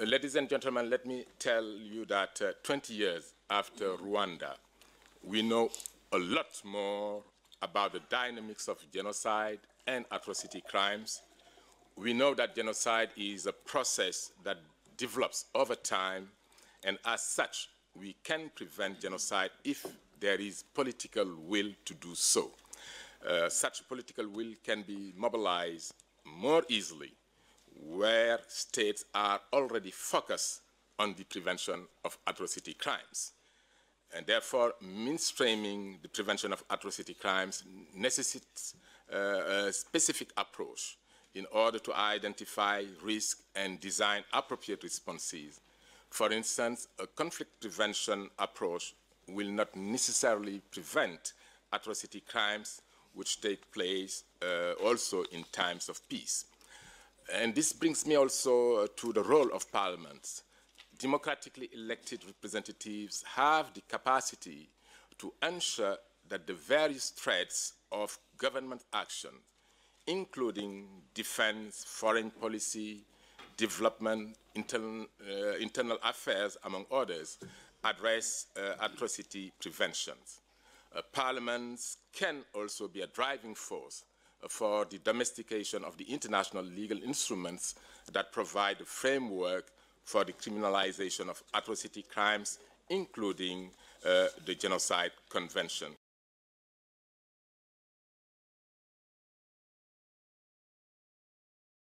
Uh, ladies and gentlemen, let me tell you that uh, 20 years after Rwanda, we know a lot more about the dynamics of genocide and atrocity crimes. We know that genocide is a process that develops over time, and as such, we can prevent genocide if there is political will to do so. Uh, such political will can be mobilized more easily where states are already focused on the prevention of atrocity crimes. And therefore, mainstreaming the prevention of atrocity crimes necessitates uh, a specific approach in order to identify risk and design appropriate responses. For instance, a conflict prevention approach will not necessarily prevent atrocity crimes which take place uh, also in times of peace. And this brings me also uh, to the role of parliaments. Democratically elected representatives have the capacity to ensure that the various threads of government action, including defense, foreign policy, development, internal, uh, internal affairs, among others, address uh, atrocity preventions. Uh, parliaments can also be a driving force for the domestication of the international legal instruments that provide the framework for the criminalization of atrocity crimes, including uh, the Genocide Convention.